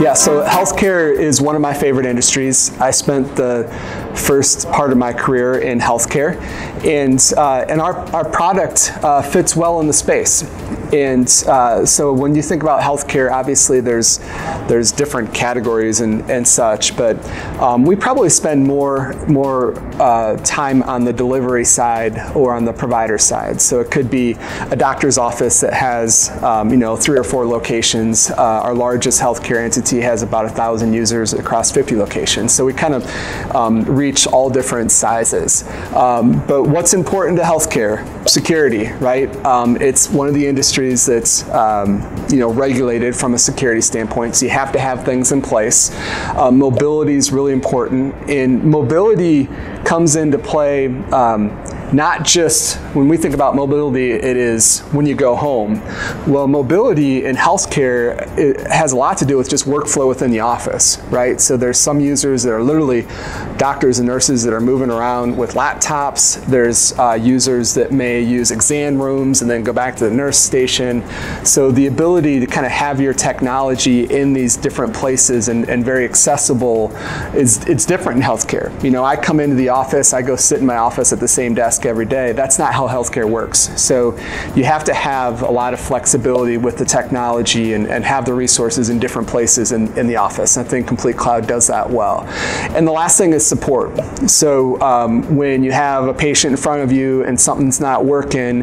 Yeah, so healthcare is one of my favorite industries. I spent the first part of my career in healthcare, and uh, and our, our product uh, fits well in the space. And uh, so when you think about healthcare, obviously there's there's different categories and, and such, but um, we probably spend more more uh, time on the delivery side or on the provider side. So it could be a doctor's office that has um, you know three or four locations. Uh, our largest healthcare entity has about a thousand users across 50 locations. So we kind of um, reach all different sizes. Um, but what's important to healthcare? Security, right? Um, it's one of the industries that's um, you know regulated from a security standpoint. So you have to have things in place. Uh, mobility is really important, and mobility comes into play. Um, not just when we think about mobility, it is when you go home. Well, mobility in healthcare has a lot to do with just workflow within the office, right? So there's some users that are literally doctors and nurses that are moving around with laptops. There's uh, users that may use exam rooms and then go back to the nurse station. So the ability to kind of have your technology in these different places and, and very accessible is it's different in healthcare. You know, I come into the office, I go sit in my office at the same desk desk every day. That's not how healthcare works. So you have to have a lot of flexibility with the technology and, and have the resources in different places in, in the office. I think Complete Cloud does that well. And the last thing is support. So um, when you have a patient in front of you and something's not working,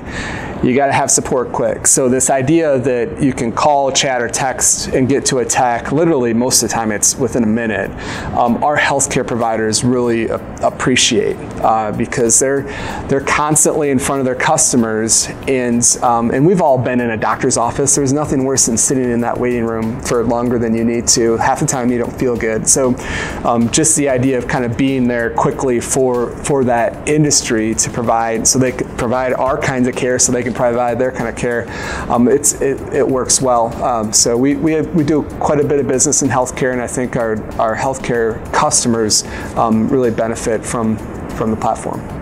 you got to have support quick. So this idea that you can call, chat, or text and get to a tech, literally most of the time it's within a minute, um, our healthcare providers really appreciate uh, because they're they're constantly in front of their customers, and um, and we've all been in a doctor's office. There's nothing worse than sitting in that waiting room for longer than you need to. Half the time you don't feel good. So um, just the idea of kind of being there quickly for for that industry to provide so they provide our kinds of care so they can can provide their kind of care, um, it's, it, it, works well. Um, so we, we, have, we do quite a bit of business in healthcare, and I think our, our healthcare customers um, really benefit from, from the platform.